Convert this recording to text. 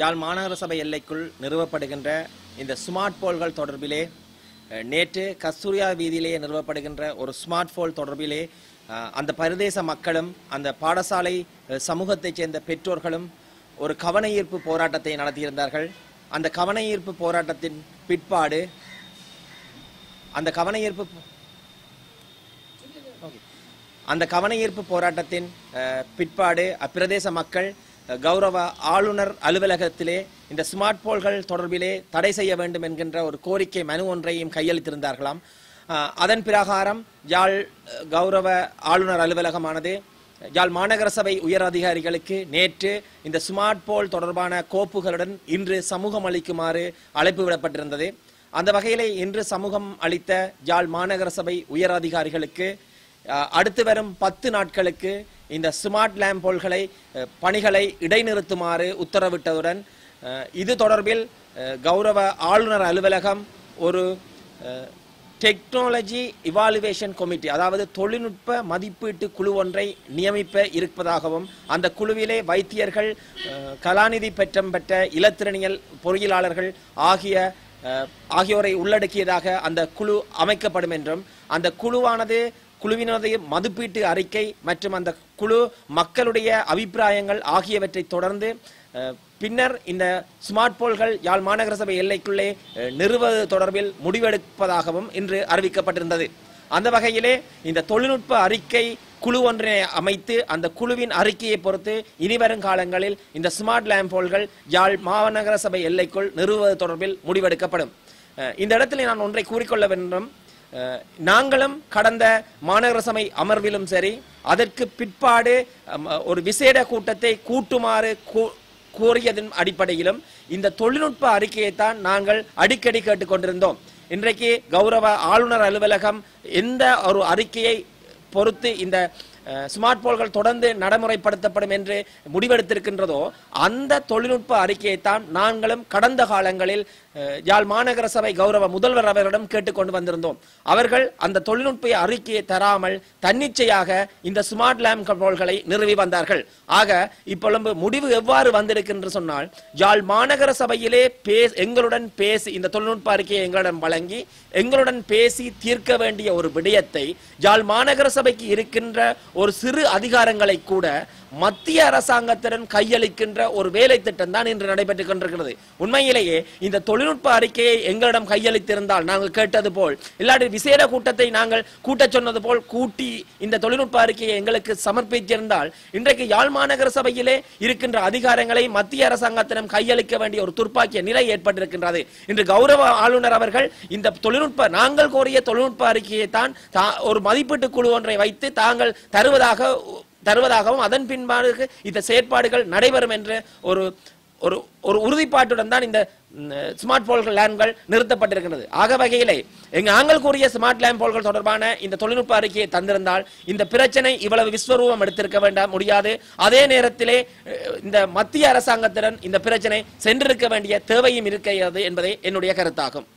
யாழ் மாநகர சபை எல்லைக்குள் நிறுவப்படுகின்ற இந்த ஸ்மார்ட் போல்கள் தொடர்பிலே நேற்று கஸ்தூரியா வீதியிலேயே நிறுவப்படுகின்ற ஒரு ஸ்மார்ட் போல் தொடர்பிலே அந்த பிரதேச மக்களும் அந்த பாடசாலை சமூகத்தைச் சேர்ந்த பெற்றோர்களும் ஒரு கவன ஈர்ப்பு போராட்டத்தை நடத்தியிருந்தார்கள். அந்த கவன ஈர்ப்பு போராட்டத்தின் பிற்பாடு அந்த கவன ஈர்ப்பு அந்த கவன ஈர்ப்பு போராட்டத்தின் பிற்பாடு அப்பிரதேச மக்கள் கௌரவ ஆளுநர் அலுவலகத்திலே இந்த ஸ்மார்ட் போல்கள் தொடர்பிலே தடை செய்ய வேண்டும் என்கின்ற ஒரு கோரிக்கை மனு ஒன்றையும் கையளித்திருந்தார்களாம். அதன் பிரகாரம் யாழ் கௌரவ ஆளுநர் அலுவலகமானது யாழ் மாநகர சபை உயர் அதிகாரிகளுக்கு நேற்று இந்த ஸ்மார்ட் போல் தொடர்பான கோப்புகளுடன் இன்று சமூகம் அளிக்குமாறு அழைப்பு விடப்பட்டிருந்தது. அந்த வகையிலே இன்று சமூகம் அளித்த யாழ் மாநகர சபை உயர் அதிகாரிகளுக்கு அடுத்து வரும் பத்து நாட்களுக்கு இந்த ஸ்மார்ட் லேம்ப் போல்களை பணிகளை இடைநிறுத்துமாறு உத்தரவிட்டதுடன் இது தொடர்பில் கௌரவ ஆளுநர் அலுவலகம் ஒரு டெக்னாலஜி இவாலுவேஷன் கமிட்டி அதாவது தொழில்நுட்ப மதிப்பீட்டு குழு ஒன்றை நியமிப்ப இருப்பதாகவும் அந்த குழுவிலே வைத்தியர்கள் கலாநிதி பெற்றம் பெற்ற இலத்திரணியல் பொறியியலாளர்கள் ஆகிய ஆகியோரை உள்ளடக்கியதாக அந்த குழு அமைக்கப்படும் என்றும் அந்த குழுவானது குழுவினது மதிப்பீட்டு அறிக்கை மற்றும் அந்த குழு மக்களுடைய அபிப்பிராயங்கள் ஆகியவற்றை தொடர்ந்து பின்னர் இந்த ஸ்மார்ட் போல்கள் யாழ் மாநகர சபை எல்லைக்குள்ளே நிறுவது தொடர்பில் முடிவெடுப்பதாகவும் இன்று அறிவிக்கப்பட்டிருந்தது. அந்த வகையிலே இந்த தொழில்நுட்ப அறிக்கை குழு ஒன்றினை அமைத்து அந்த குழுவின் அறிக்கையை பொறுத்து இனிவரும் காலங்களில் இந்த ஸ்மார்ட் லேம் போல்கள் யாழ் மாநகர சபை எல்லைக்குள் நிறுவது தொடர்பில் முடிவெடுக்கப்படும். இந்த இடத்தில் நான் ஒன்றை கூறிக்கொள்ள வேண்டும். நாங்களும் கடந்த மாநகர சபை அமர்விலும் சரி அதற்கு பிற்பாடு ஒரு விசேட கூட்டத்தை கூட்டுமாறு கூ- கூறியதன் அடிப்படையிலும் இந்த தொழில்நுட்ப அறிக்கையைத்தான் நாங்கள் அடிக்கடி கேட்டுக்கொண்டிருந்தோம் இன்றைக்கு கௌரவ ஆளுநர் அலுவலகம் எந்த ஒரு அறிக்கையை பொறுத்து இந்த ஸ்மார்ட் போன்கள் தொடர்ந்து நடைமுறைப்படுத்தப்படும் என்று முடிவெடுத்திருக்கின்றதோ அந்த தொழில்நுட்ப அறிக்கையைத்தான் நாங்களும் கடந்த காலங்களில் யாழ் மாநகர சபை கௌரவ முதல்வர் அவரிடம் கேட்டுக்கொண்டு வந்திருந்தோம். அவர்கள் அந்த தொழில்நுட்ப அறிக்கையை தராமல் தன்னிச்சையாக இந்த ஸ்மார்ட் லேம்ப் போல்களை நிறுவி வந்தார்கள். ஆக இப்பொழுது முடிவு எவ்வாறு வந்திருக்கின்ற சொன்னால் யாழ் மாநகர சபையிலே பேச எங்களுடன் பேசி இந்த தொழில்நுட்ப அறிக்கையை எங்களிடம் வழங்கி எங்களுடன் பேசி தீர்க்க வேண்டிய ஒரு விடயத்தை யாழ் மாநகர சபைக்கு இருக்கின்ற ஒரு சிறு அதிகாரங்களை கூட மத்திய அரசாங்கத்துடன் கையளிக்கின்ற ஒரு வேலை திட்டம் தான் இன்று நடைபெற்றுக் கொண்டிருக்கிறது. உண்மையிலேயே இந்த தொழில்நுட்ப அறிக்கையை எங்களிடம் கையளித்திருந்தால் நாங்கள் கேட்டது போல் இல்லாட்டி விசேட கூட்டத்தை நாங்கள் கூட்டச் சொன்னது போல் கூட்டி இந்த தொழில்நுட்ப அறிக்கையை எங்களுக்கு சமர்ப்பித்திருந்தால் இன்றைக்கு யாழ் மாநகர சபையிலே இருக்கின்ற அதிகாரங்களை மத்திய அரசாங்கத்திடம் கையளிக்க வேண்டிய ஒரு துர்ப்பாக்கிய நிலை ஏற்பட்டிருக்கின்றது. இன்று கௌரவ ஆளுநர் அவர்கள் இந்த தொழில்நுட்ப நாங்கள் கோரிய தொழில்நுட்ப அறிக்கையை தான் தா- ஒரு மதிப்பீட்டு குழு ஒன்றை வைத்து தாங்கள் தருவதாக தருவதாகவும் அதன் பின்பாடு இந்த செயற்பாடுகள் நடைபெறும் என்று ஒரு ஒரு ஒரு உறுதிப்பாட்டுடன் தான் இந்த ஸ்மார்ட் போல்கள் லேம்ப்கள் நிறுத்தப்பட்டிருக்கிறது ஆக வகையிலே எங்க நாங்கள் கூறிய ஸ்மார்ட் லேம்ப் போல்கள் தொடர்பான இந்த தொழில்நுட்ப அறிக்கையை தந்திருந்தால் இந்த பிரச்சனை இவ்வளவு விஸ்வரூபம் எடுத்திருக்க வேண்டாம் முடியாது. அதே நேரத்திலே இந்த மத்திய அரசாங்கத்துடன் இந்த பிரச்சனை சென்றிருக்க வேண்டிய தேவையும் இருக்கிறது என்பதே என்னுடைய கருத்தாகும்.